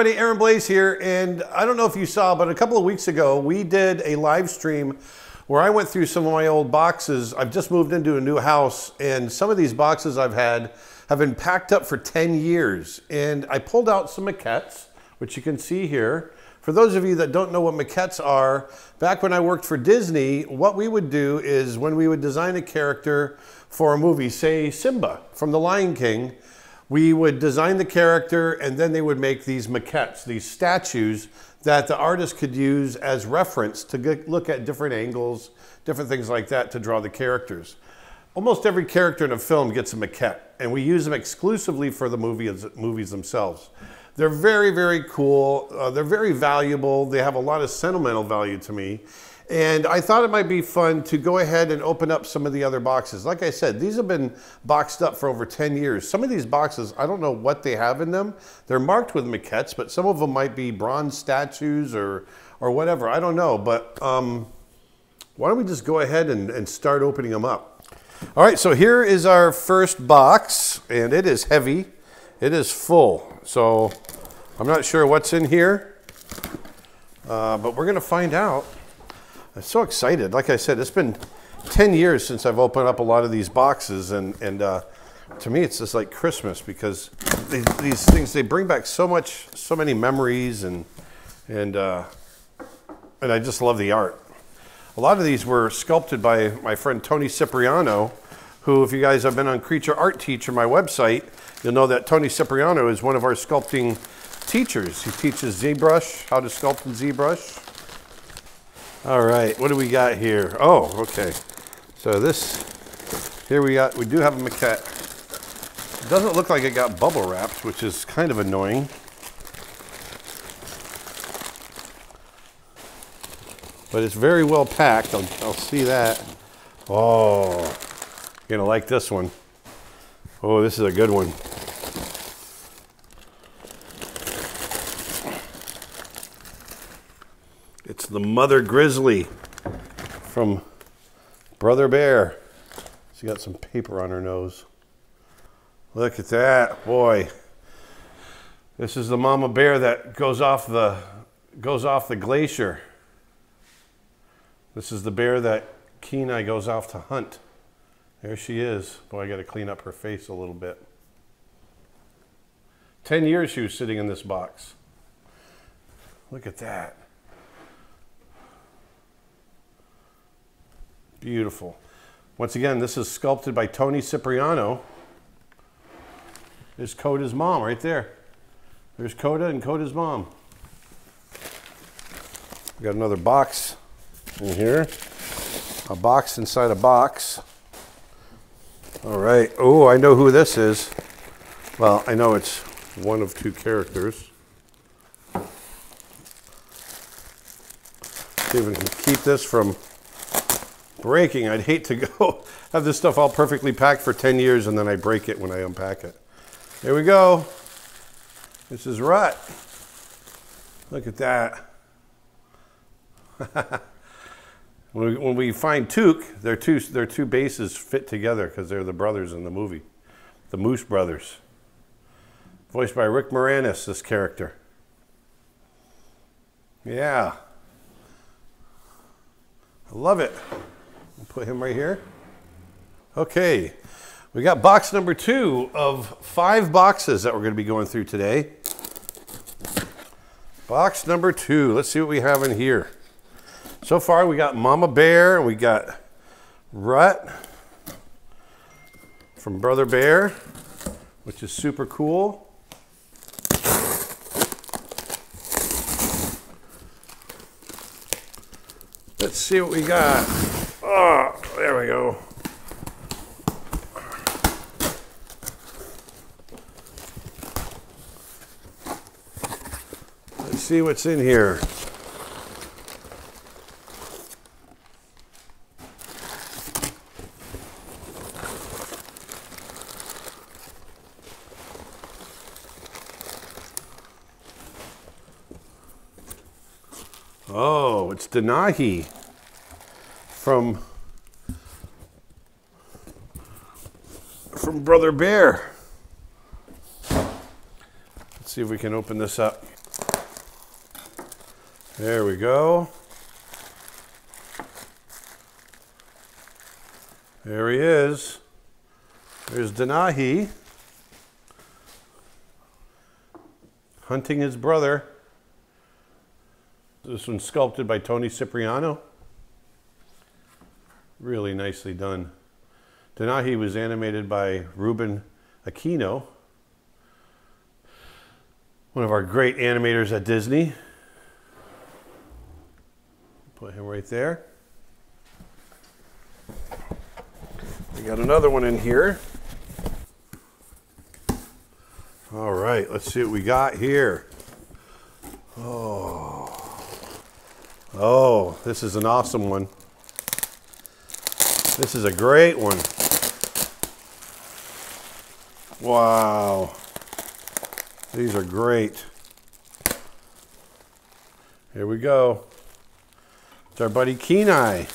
Everybody, Aaron Blaise here, and I don't know if you saw, but a couple of weeks ago we did a live stream where I went through some of my old boxes. I've just moved into a new house, and some of these boxes I've had have been packed up for 10 years. And I pulled out some maquettes, which you can see here. For those of you that don't know what maquettes are, back when I worked for Disney, what we would do is when we would design a character for a movie, say Simba from The Lion King, we would design the character and then they would make these maquettes, these statues that the artist could use as reference to look at different angles, different things like that to draw the characters. Almost every character in a film gets a maquette and we use them exclusively for the movies, movies themselves. They're very, very cool. Uh, they're very valuable. They have a lot of sentimental value to me. And I thought it might be fun to go ahead and open up some of the other boxes. Like I said, these have been boxed up for over 10 years. Some of these boxes, I don't know what they have in them. They're marked with maquettes, but some of them might be bronze statues or, or whatever. I don't know. But um, why don't we just go ahead and, and start opening them up? All right, so here is our first box, and it is heavy. It is full. So I'm not sure what's in here, uh, but we're going to find out. I'm so excited. Like I said, it's been 10 years since I've opened up a lot of these boxes, and, and uh, to me, it's just like Christmas because these, these, things, they bring back so much, so many memories, and, and, uh, and I just love the art. A lot of these were sculpted by my friend Tony Cipriano, who, if you guys have been on Creature Art Teacher, my website, you'll know that Tony Cipriano is one of our sculpting teachers. He teaches ZBrush, how to sculpt in ZBrush. All right, what do we got here? Oh, okay. So this, here we got, we do have a maquette. It doesn't look like it got bubble wrapped, which is kind of annoying. But it's very well packed, I'll, I'll see that. Oh, you're gonna like this one. Oh, this is a good one. The mother grizzly from Brother Bear. She got some paper on her nose. Look at that, boy. This is the mama bear that goes off the goes off the glacier. This is the bear that Kenai goes off to hunt. There she is. Boy, I got to clean up her face a little bit. Ten years she was sitting in this box. Look at that. Beautiful. Once again, this is sculpted by Tony Cipriano. There's Koda's mom right there. There's Koda and Koda's mom. We got another box in here. A box inside a box. All right. Oh, I know who this is. Well, I know it's one of two characters. See if we can keep this from breaking. I'd hate to go have this stuff all perfectly packed for 10 years and then I break it when I unpack it. Here we go. This is Rutt. Look at that. when, we, find Tuke, their two, their two bases fit together because they're the brothers in the movie. The Moose Brothers. Voiced by Rick Moranis, this character. Yeah. I love it. Put him right here. Okay, we got box number two of five boxes that we're going to be going through today. Box number two. Let's see what we have in here. So far, we got Mama Bear, we got Rutt from Brother Bear, which is super cool. Let's see what we got. Oh, there we go. Let's see what's in here. Oh, it's Denahi from from Brother Bear. Let's see if we can open this up. There we go. There he is. There's Denahi hunting his brother. This one's sculpted by Tony Cipriano. Really nicely done. Denahi was animated by Ruben Aquino, one of our great animators at Disney. Put him right there. We got another one in here. All right, let's see what we got here. Oh. Oh, this is an awesome one. This is a great one. Wow. These are great. Here we go. It's our buddy Kenai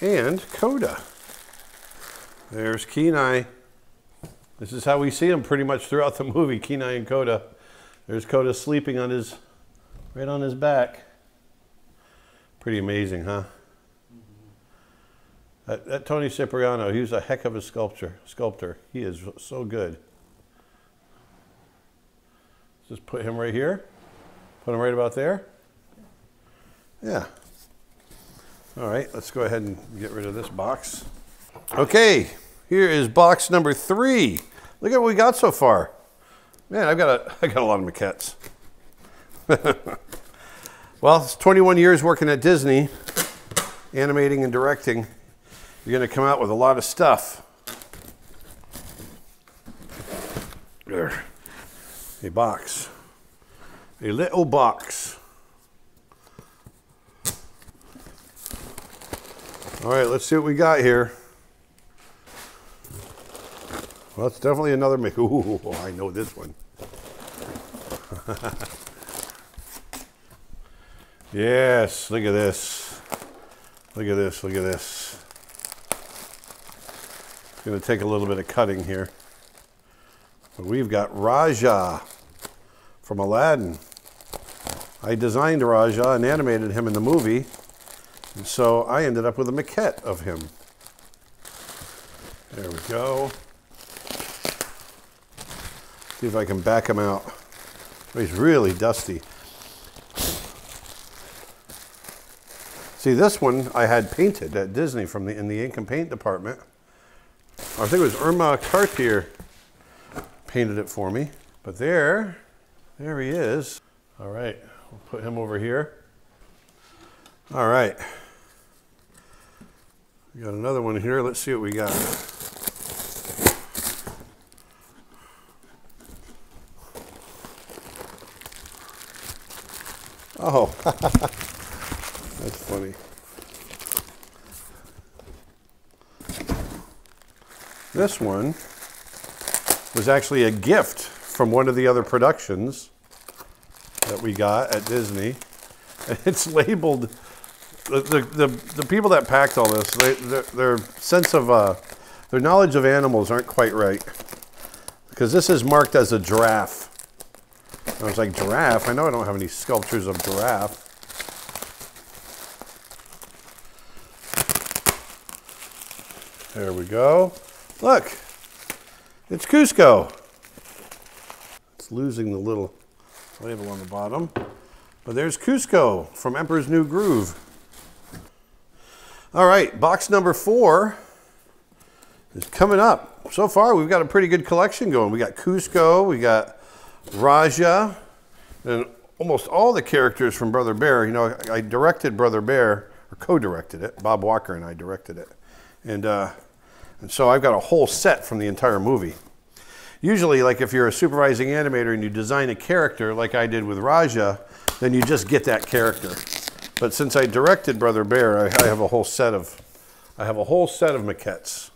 and Koda. There's Kenai. This is how we see him pretty much throughout the movie, Kenai and Koda. There's Koda sleeping on his, right on his back. Pretty amazing, huh? That, that Tony Cipriano, he was a heck of a sculptor. Sculptor, he is so good. Just put him right here. Put him right about there. Yeah. All right, let's go ahead and get rid of this box. Okay, here is box number three. Look at what we got so far. Man, I've got a, I got a lot of maquettes. well, it's 21 years working at Disney, animating and directing you're going to come out with a lot of stuff. There. A box. A little box. All right, let's see what we got here. Well, it's definitely another make. Ooh, I know this one. yes, look at this. Look at this, look at this. Going to take a little bit of cutting here. But we've got Rajah from Aladdin. I designed Rajah and animated him in the movie. And so I ended up with a maquette of him. There we go. See if I can back him out. Oh, he's really dusty. See, this one I had painted at Disney from the in the ink and paint department. I think it was Irma Cartier painted it for me. But there, there he is. All right, we'll put him over here. All right. We got another one here. Let's see what we got. Oh, that's funny. This one was actually a gift from one of the other productions that we got at Disney. It's labeled, the, the, the, the people that packed all this, they, their, their sense of, uh, their knowledge of animals aren't quite right. Because this is marked as a giraffe. I was like, giraffe? I know I don't have any sculptures of giraffe. There we go. Look, it's Kuzco. It's losing the little label on the bottom. But there's Kuzco from Emperor's New Groove. All right, box number four is coming up. So far, we've got a pretty good collection going. We got Kuzco, we got Rajah, and almost all the characters from Brother Bear. You know, I directed Brother Bear, or co-directed it. Bob Walker and I directed it. And uh, and so I've got a whole set from the entire movie. Usually, like if you're a supervising animator and you design a character like I did with Rajah, then you just get that character. But since I directed Brother Bear, I, I have a whole set of I have a whole set of maquettes.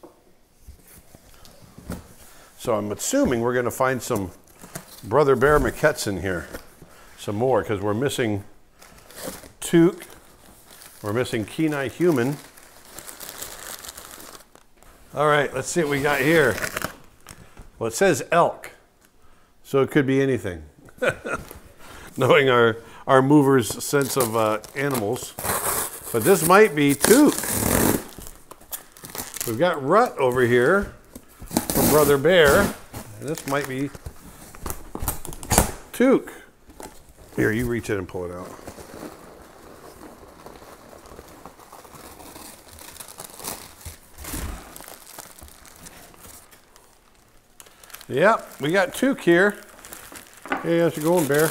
So I'm assuming we're going to find some Brother Bear maquettes in here. Some more, because we're missing Tuke. We're missing Kenai Human. All right, let's see what we got here. Well, it says elk. So it could be anything. Knowing our, our mover's sense of uh, animals. But this might be Tuke. We've got Rutt over here from Brother Bear. And this might be Tuke. Here, you reach in and pull it out. Yep, we got Tuke here. Hey, how's it going, Bear?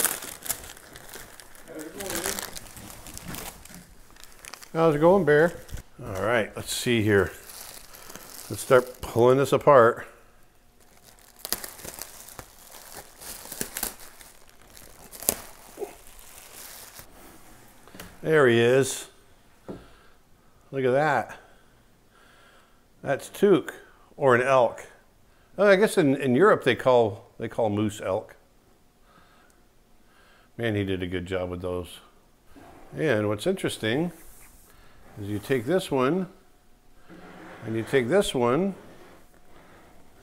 How's it going, Bear? All right, let's see here. Let's start pulling this apart. There he is. Look at that. That's Tuke, or an elk. Oh, I guess in, in Europe they call they call moose elk. Man, he did a good job with those. And what's interesting is you take this one and you take this one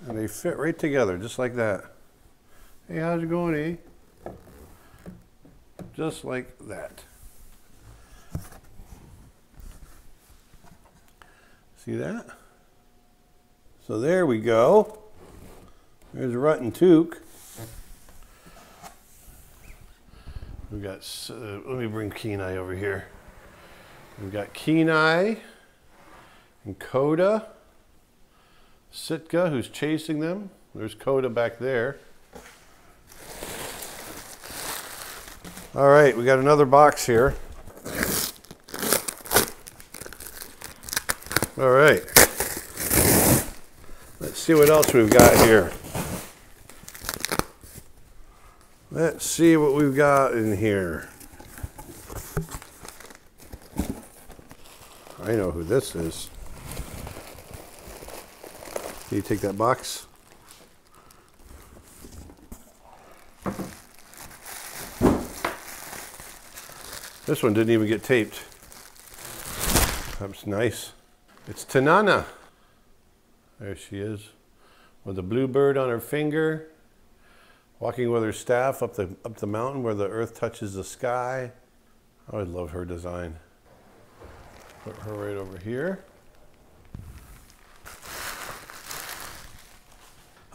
and they fit right together just like that. Hey, how's it going, eh? Just like that. See that? So there we go. There's and Tuke. We've got, uh, let me bring Kenai over here. We've got Kenai and Koda, Sitka, who's chasing them. There's Koda back there. All right, we got another box here. All right. Let's see what else we've got here. Let's see what we've got in here. I know who this is. Can you take that box? This one didn't even get taped. That's nice. It's Tanana. There she is with a bluebird on her finger walking with her staff up the up the mountain where the earth touches the sky. I would love her design. Put her right over here.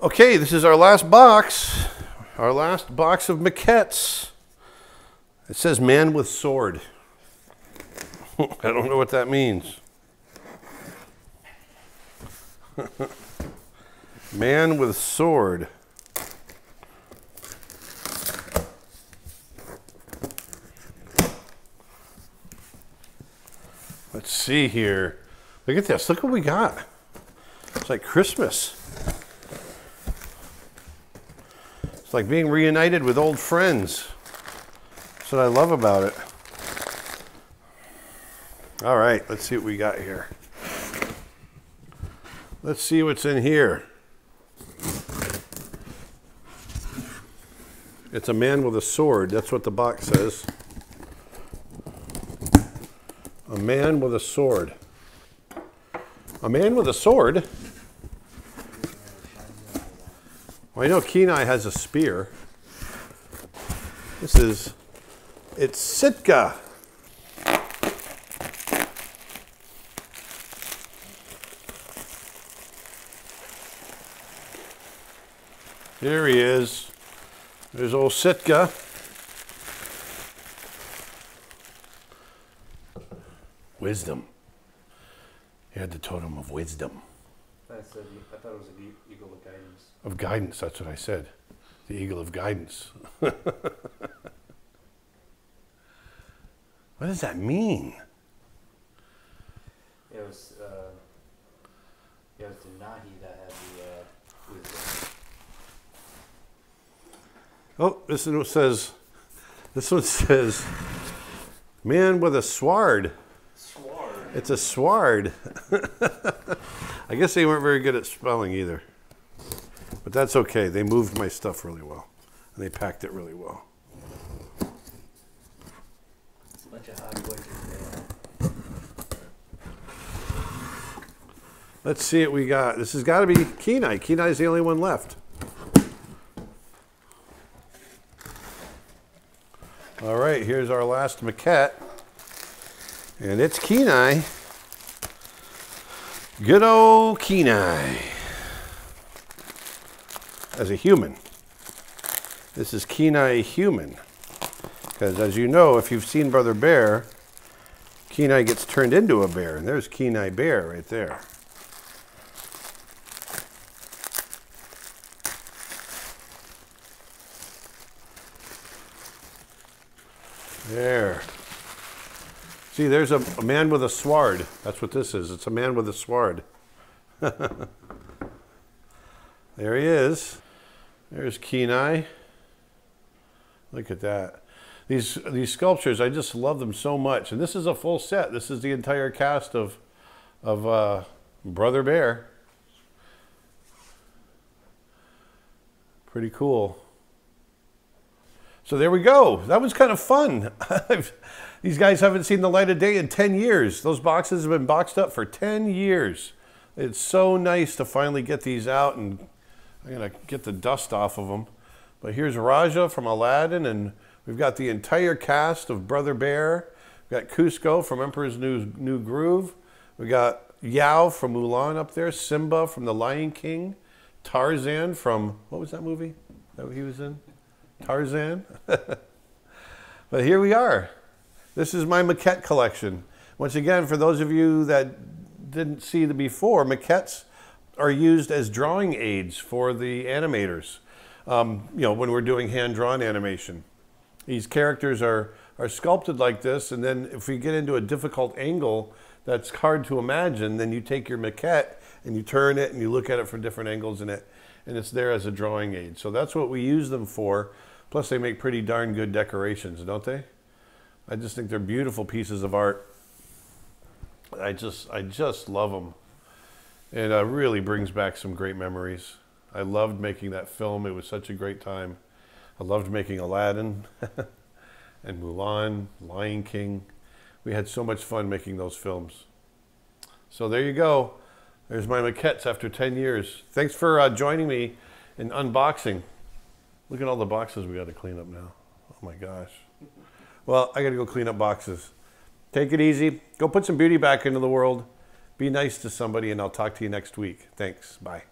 Okay, this is our last box. Our last box of maquettes. It says man with sword. I don't know what that means. man with sword. Let's see here. Look at this. Look what we got. It's like Christmas. It's like being reunited with old friends. That's what I love about it. All right, let's see what we got here. Let's see what's in here. It's a man with a sword. That's what the box says. A man with a sword. A man with a sword? Well, I know Kenai has a spear. This is, it's Sitka. Here he is. There's old Sitka. Wisdom. He had the totem of wisdom. I said, I thought it was an eagle of guidance. Of guidance, that's what I said. The eagle of guidance. what does that mean? It was, uh, it was Denahi that had the, uh, wisdom. Oh, this one says, this one says, man with a sword. It's a sward. I guess they weren't very good at spelling either. But that's okay. They moved my stuff really well. And they packed it really well. Bunch of hot boys in Let's see what we got. This has got to be Kenai. Kenai's the only one left. All right, here's our last maquette. And it's Kenai. Good old Kenai. As a human. This is Kenai human. Because as you know, if you've seen Brother Bear, Kenai gets turned into a bear. And there's Kenai Bear right there. There. See, there's a, a, man with a sword. That's what this is. It's a man with a sword. there he is. There's Kenai. Look at that. These, these sculptures, I just love them so much. And this is a full set. This is the entire cast of, of uh, Brother Bear. Pretty cool. So there we go. That was kind of fun. These guys haven't seen the light of day in 10 years. Those boxes have been boxed up for 10 years. It's so nice to finally get these out and I'm going to get the dust off of them. But here's Rajah from Aladdin and we've got the entire cast of Brother Bear. We've got Kuzco from Emperor's New, New Groove. We got Yao from Mulan up there, Simba from The Lion King, Tarzan from, what was that movie that he was in? Tarzan. but here we are. This is my maquette collection. Once again, for those of you that didn't see the before, maquettes are used as drawing aids for the animators. Um, you know, when we're doing hand-drawn animation. These characters are, are sculpted like this, and then if we get into a difficult angle that's hard to imagine, then you take your maquette and you turn it and you look at it from different angles and it, and it's there as a drawing aid. So that's what we use them for. Plus, they make pretty darn good decorations, don't they? I just think they're beautiful pieces of art. I just, I just love them. And it uh, really brings back some great memories. I loved making that film. It was such a great time. I loved making Aladdin and Mulan, Lion King. We had so much fun making those films. So there you go. There's my maquettes after 10 years. Thanks for uh, joining me in unboxing. Look at all the boxes we got to clean up now. Oh my gosh. Well, I got to go clean up boxes. Take it easy. Go put some beauty back into the world. Be nice to somebody, and I'll talk to you next week. Thanks. Bye.